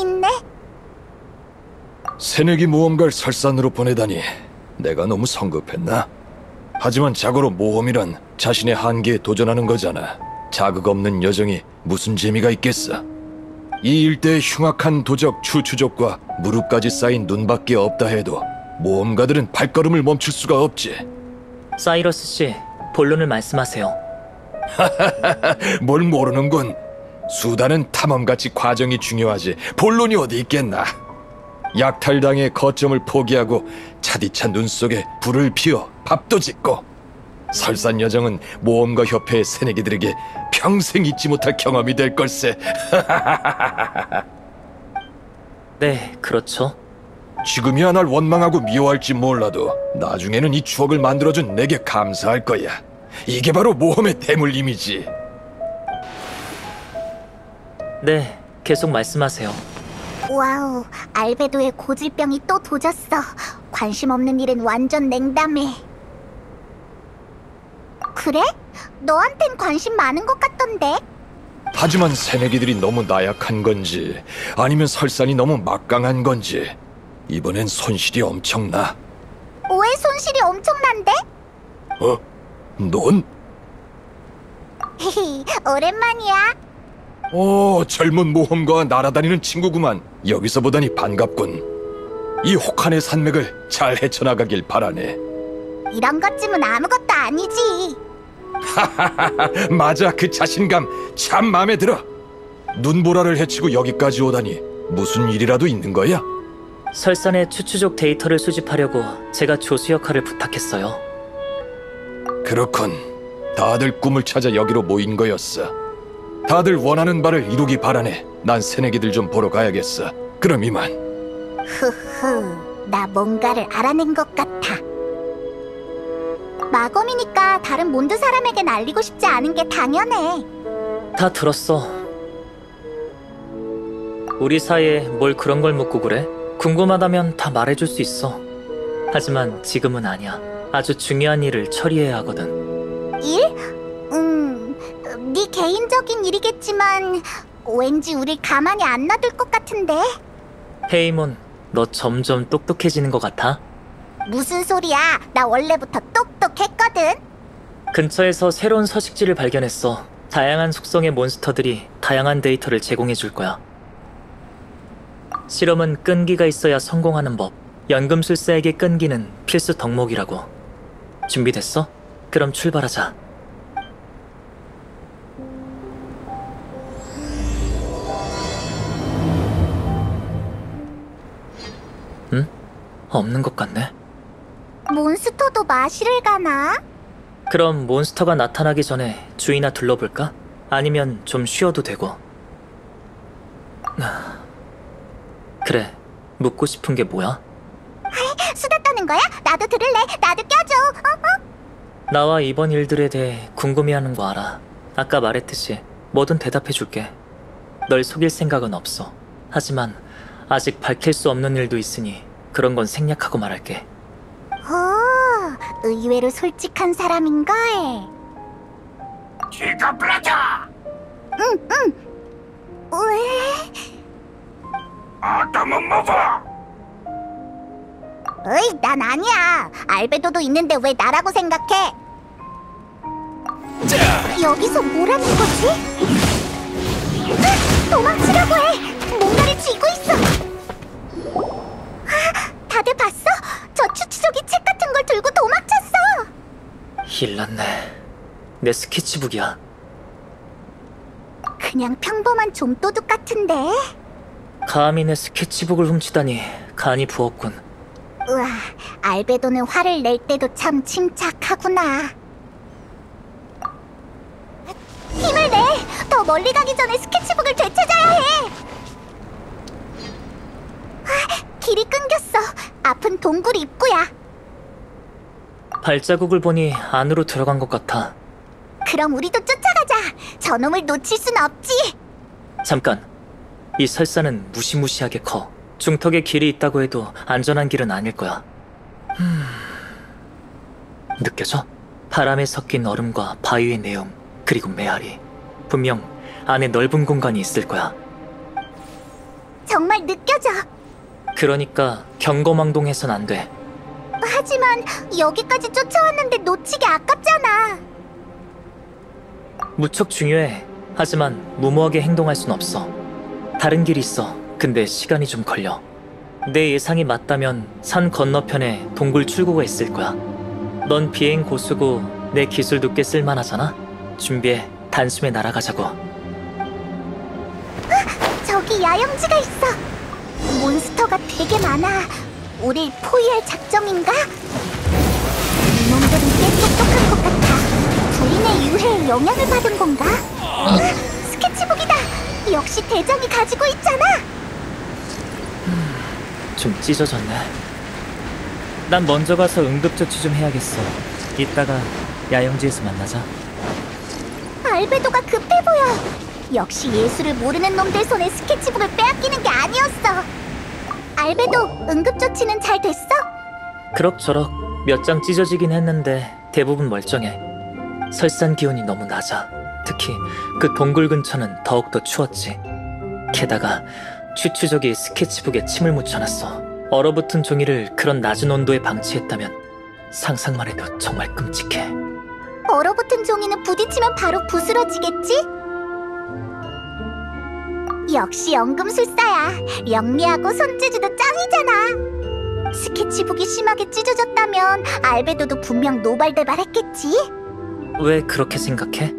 있네. 새내기 모험가를 설산으로 보내다니 내가 너무 성급했나? 하지만 자고로 모험이란 자신의 한계에 도전하는 거잖아. 자극 없는 여정이 무슨 재미가 있겠어? 이 일대의 흉악한 도적 추추족과 무릎까지 쌓인 눈밖에 없다 해도 모험가들은 발걸음을 멈출 수가 없지. 사이러스 씨, 본론을 말씀하세요. 뭘 모르는군. 수단은 탐험같이 과정이 중요하지 본론이 어디 있겠나. 약탈당의 거점을 포기하고 차디찬 눈 속에 불을 피워 밥도 짓고 설산 여정은 모험가 협회의 새내기들에게 평생 잊지 못할 경험이 될 걸세. 네, 그렇죠. 지금이야 날 원망하고 미워할지 몰라도 나중에는 이 추억을 만들어준 내게 감사할 거야. 이게 바로 모험의 대물림이지. 네, 계속 말씀하세요. Wow, 알베도의 고질병이 또 도졌어. 관심 없는 일은 완전 냉담해. 그래? 너한텐 관심 많은 것 같던데? 하지만 새내기들이 너무 나약한 건지 아니면 설산이 너무 막강한 건지 이번엔 손실이 엄청나. 왜 손실이 엄청난데? 어? 넌? 히히, 오랜만이야. 오, 젊은 모험가와 날아다니는 친구구만. 여기서 보다니 반갑군. 이 혹한의 산맥을 잘 헤쳐나가길 바라네. 이런 것쯤은 아무것도 아니지. 맞아, 그 자신감 참 마음에 들어. 눈보라를 헤치고 여기까지 오다니 무슨 일이라도 있는 거야? 설산의 추추족 데이터를 수집하려고 제가 조수 역할을 부탁했어요. 그렇군. 다들 꿈을 찾아 여기로 모인 거였어. 다들 원하는 바를 이루기 바라네. 난 새내기들 좀 보러 가야겠어. 그럼 이만. 흐흐, 나 뭔가를 알아낸 것 같아. 마검이니까 다른 몬드 사람에겐 알리고 싶지 않은 게 당연해. 다 들었어. 우리 사이에 뭘 그런 걸 묻고 그래? 궁금하다면 다 말해줄 수 있어. 하지만 지금은 아니야. 아주 중요한 일을 처리해야 하거든. 개인적인 일이겠지만 왠지 우릴 가만히 안 놔둘 것 같은데. 헤이몬, 너 점점 똑똑해지는 것 같아? 무슨 소리야? 나 원래부터 똑똑했거든. 근처에서 새로운 서식지를 발견했어. 다양한 속성의 몬스터들이 다양한 데이터를 제공해 줄 거야. 실험은 끈기가 있어야 성공하는 법. 연금술사에게 끈기는 필수 덕목이라고. 준비됐어? 그럼 출발하자. 없는 것 같네. 몬스터도 마시를 가나? 그럼 몬스터가 나타나기 전에 주위나 둘러볼까? 아니면 좀 쉬어도 되고. 아, 그래, 묻고 싶은 게 뭐야? 수다 떠는 거야? 나도 들을래. 나도 껴줘. 어? 어? 나와 이번 일들에 대해 궁금해하는 거 알아. 아까 말했듯이 뭐든 대답해줄게. 널 속일 생각은 없어. 하지만 아직 밝힐 수 없는 일도 있으니 그런 건 생략하고 말할게. 오, 의외로 솔직한 사람인걸. 응, 응. 왜? 어이, 난 아니야. 알베도도 있는데 왜 나라고 생각해? 여기서 뭐라는 거지? 으, 도망치려고 해. 뭔가를 쥐고 있어. 아, 다들 봤어? 저 추추족이 책 같은 걸 들고 도망쳤어. 일났네. 내 스케치북이야. 그냥 평범한 좀도둑 같은데. 감히 내 스케치북을 훔치다니 간이 부었군. 우와, 알베도는 화를 낼 때도 참 침착하구나. 힘을 내! 더 멀리 가기 전에 스케치북을 되찾아야 해! 아, 길이 끊겼 어. 앞은 동굴 입구야. 발자국을 보니 안으로 들어간 것 같아. 그럼 우리도 쫓아가자. 저놈을 놓칠 순 없지. 잠깐. 이 설사는 무시무시하게 커. 중턱에 길이 있다고 해도 안전한 길은 아닐 거야. 음... 느껴져? 바람에 섞인 얼음과 바위의 내용, 그리고 메아리. 분명 안에 넓은 공간이 있을 거야. 그러니까 경거망동해선 안 돼. 하지만 여기까지 쫓아왔는데 놓치기 아깝잖아. 무척 중요해. 하지만 무모하게 행동할 순 없어. 다른 길이 있어. 근데 시간이 좀 걸려. 내 예상이 맞다면 산 건너편에 동굴 출구가 있을 거야. 넌 비행 고수고 내 기술도 꽤 쓸만하잖아. 준비해. 단숨에 날아가자고. 저기 야영지가 있어. 몬스터가 되게 많아. 우릴 포위할 작정인가? 이놈들은 꽤 똑똑한 것 같아. 부인의 유해에 영향을 받은 건가? 으, 스케치북이다. 역시 대장이 가지고 있잖아. 좀 찢어졌네. 난 먼저 가서 응급조치 좀 해야겠어. 이따가 야영지에서 만나자. 알베도가 급해 보여. 역시 예술을 모르는 놈들 손에 스케치북을 빼앗기는 게 아니었어. 알베도, 응급조치는 잘 됐어? 그럭저럭 몇 장 찢어지긴 했는데 대부분 멀쩡해. 설산 기온이 너무 낮아. 특히 그 동굴 근처는 더욱더 추웠지. 게다가 추추족이 스케치북에 침을 묻혀놨어. 얼어붙은 종이를 그런 낮은 온도에 방치했다면 상상만 해도 정말 끔찍해. 얼어붙은 종이는 부딪히면 바로 부스러지겠지? 역시 연금술사야. 영리하고 손재주도 짱이잖아. 스케치북이 심하게 찢어졌다면 알베도도 분명 노발대발했겠지? 왜 그렇게 생각해?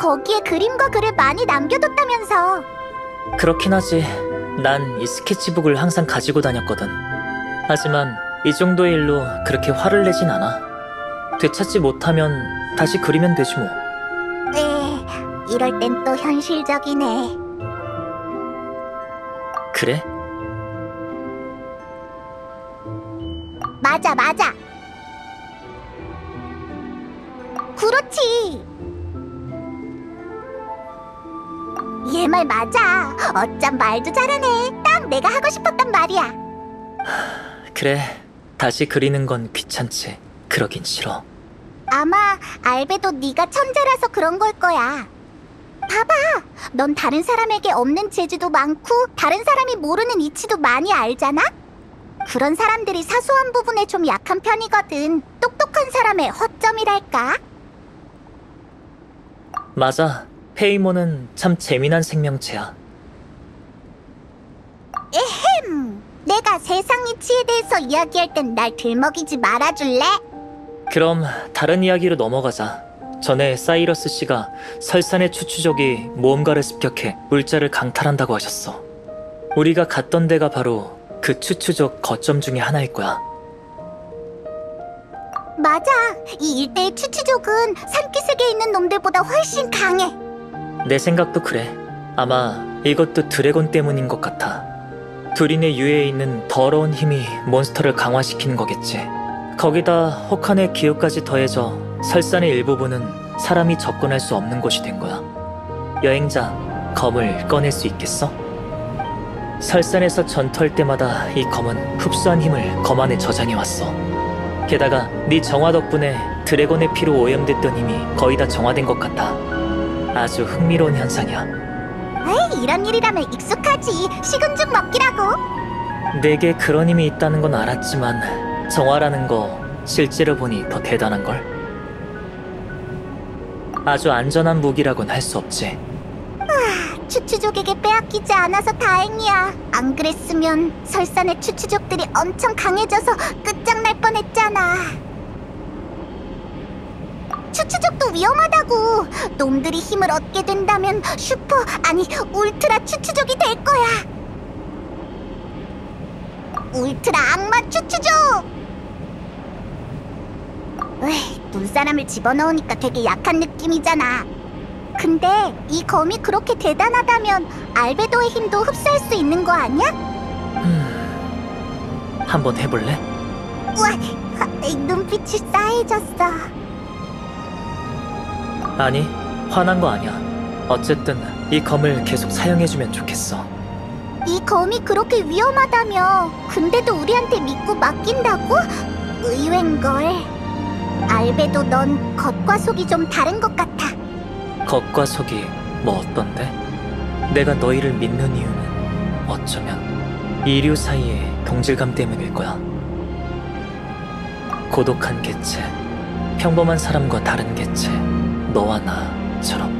거기에 그림과 글을 많이 남겨뒀다면서. 그렇긴 하지. 난 이 스케치북을 항상 가지고 다녔거든. 하지만 이 정도의 일로 그렇게 화를 내진 않아. 되찾지 못하면 다시 그리면 되지 뭐. 에, 이럴 땐 또 현실적이네. 그래? 맞아, 맞아. 그렇지. 얘 말 맞아. 어쩜 말도 잘하네. 딱 내가 하고 싶었단 말이야. 그래. 다시 그리는 건 귀찮지. 그러긴 싫어. 아마 알베도 네가 천재라서 그런 걸 거야. 봐봐. 넌 다른 사람에게 없는 재주도 많고 다른 사람이 모르는 이치도 많이 알잖아? 그런 사람들이 사소한 부분에 좀 약한 편이거든. 똑똑한 사람의 허점이랄까? 맞아. 페이모는 참 재미난 생명체야. 음, 내가 세상 이치에 대해서 이야기할 땐 날 들먹이지 말아줄래? 그럼 다른 이야기로 넘어가자. 전에 사이러스 씨가 설산의 추추족이 모험가를 습격해 물자를 강탈한다고 하셨어. 우리가 갔던 데가 바로 그 추추족 거점 중에 하나일 거야. 맞아. 이 일대의 추추족은 산기슭에 있는 놈들보다 훨씬 강해. 내 생각도 그래. 아마 이것도 드래곤 때문인 것 같아. 두린의 유해에 있는 더러운 힘이 몬스터를 강화시키는 거겠지. 거기다 혹한의 기억까지 더해져 설산의 일부분은 사람이 접근할 수 없는 곳이 된 거야. 여행자, 검을 꺼낼 수 있겠어? 설산에서 전투할 때마다 이 검은 흡수한 힘을 검 안에 저장해왔어. 게다가 네 정화 덕분에 드래곤의 피로 오염됐던 힘이 거의 다 정화된 것 같아. 아주 흥미로운 현상이야. 에이, 이런 일이라면 익숙하지. 식은 죽 먹기라고. 내게 그런 힘이 있다는 건 알았지만 정화라는 거 실제로 보니 더 대단한 걸. 아주 안전한 무기라곤 할 수 없지. 추추족에게 빼앗기지 않아서 다행이야. 안 그랬으면 설산의 추추족들이 엄청 강해져서 끝장날 뻔했잖아. 추추족도 위험하다고. 놈들이 힘을 얻게 된다면 슈퍼 아니 울트라 추추족이 될 거야. 울트라 악마 추추족. 에이, 눈사람을 집어넣으니까 되게 약한 느낌이잖아. 근데 이 검이 그렇게 대단하다면 알베도의 힘도 흡수할 수 있는 거 아니야? 음, 한번 해볼래? 하, 눈빛이 싸해졌어. 아니, 화난 거 아니야. 어쨌든 이 검을 계속 사용해주면 좋겠어. 이 검이 그렇게 위험하다며 근데도 우리한테 믿고 맡긴다고? 의외인걸. 알베도 넌 겉과 속이 좀 다른 것 같아. 겉과 속이 뭐 어떤데? 내가 너희를 믿는 이유는 어쩌면 이류 사이의 동질감 때문일 거야. 고독한 개체, 평범한 사람과 다른 개체, 너와 나처럼.